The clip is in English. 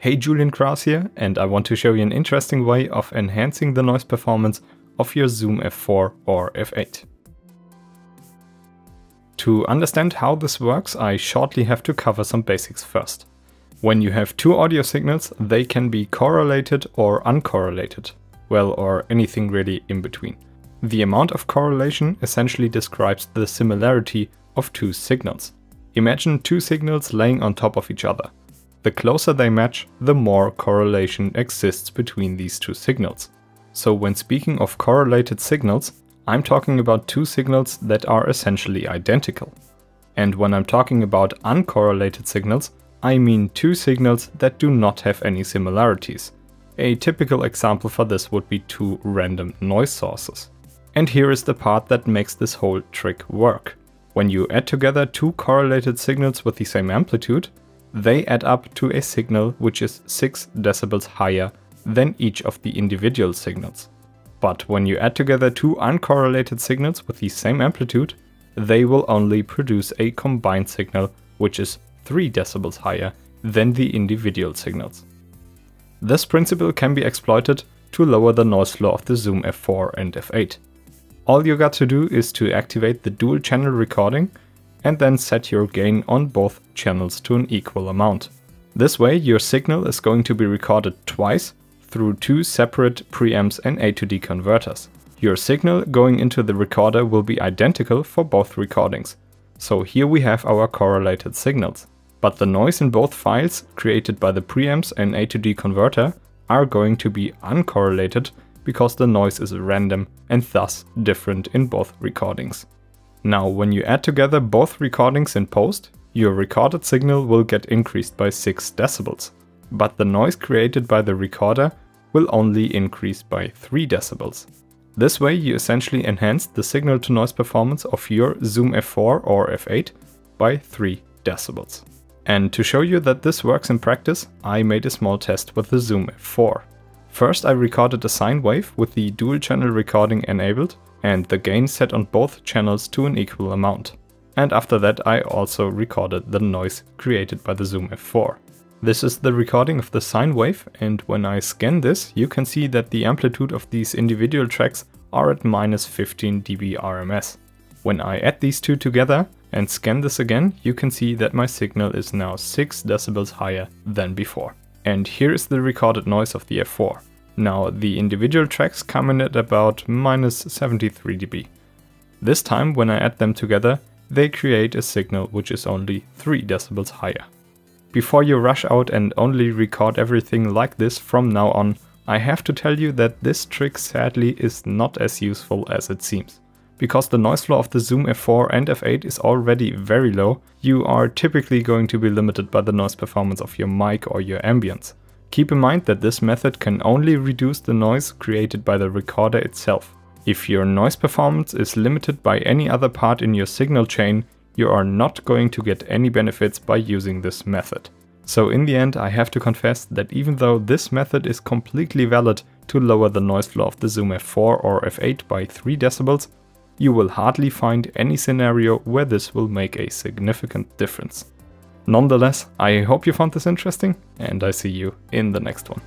Hey Julian Krause here, and I want to show you an interesting way of enhancing the noise performance of your Zoom F4 or F8. To understand how this works, I shortly have to cover some basics first. When you have two audio signals, they can be correlated or uncorrelated, well, or anything really in between. The amount of correlation essentially describes the similarity of two signals. Imagine two signals laying on top of each other. The closer they match, the more correlation exists between these two signals. So when speaking of correlated signals, I'm talking about two signals that are essentially identical. And when I'm talking about uncorrelated signals, I mean two signals that do not have any similarities. A typical example for this would be two random noise sources. And here is the part that makes this whole trick work. When you add together two correlated signals with the same amplitude, they add up to a signal which is 6 decibels higher than each of the individual signals. But when you add together two uncorrelated signals with the same amplitude, they will only produce a combined signal which is 3 decibels higher than the individual signals. This principle can be exploited to lower the noise floor of the Zoom F4 and F8. All you got to do is to activate the dual channel recording and then set your gain on both channels to an equal amount. This way your signal is going to be recorded twice through two separate preamps and A to D converters. Your signal going into the recorder will be identical for both recordings. So here we have our correlated signals. But the noise in both files created by the preamps and A to D converter are going to be uncorrelated because the noise is random and thus different in both recordings. Now, when you add together both recordings in post, your recorded signal will get increased by 6 decibels, but the noise created by the recorder will only increase by 3 decibels. This way you essentially enhance the signal to noise performance of your Zoom F4 or F8 by 3 decibels. And to show you that this works in practice, I made a small test with the Zoom F4. First I recorded a sine wave with the dual channel recording enabled and the gain set on both channels to an equal amount. And after that I also recorded the noise created by the Zoom F4. This is the recording of the sine wave and when I scan this you can see that the amplitude of these individual tracks are at minus 15 dB RMS. When I add these two together and scan this again, you can see that my signal is now 6 decibels higher than before. And here is the recorded noise of the F4. Now the individual tracks come in at about minus 73 dB. This time when I add them together, they create a signal which is only 3 decibels higher. Before you rush out and only record everything like this from now on, I have to tell you that this trick sadly is not as useful as it seems. Because the noise floor of the Zoom F4 and F8 is already very low, you are typically going to be limited by the noise performance of your mic or your ambience. Keep in mind that this method can only reduce the noise created by the recorder itself. If your noise performance is limited by any other part in your signal chain, you are not going to get any benefits by using this method. So in the end I have to confess that even though this method is completely valid to lower the noise floor of the Zoom F4 or F8 by 3 decibels, you will hardly find any scenario where this will make a significant difference. Nonetheless, I hope you found this interesting, and I see you in the next one.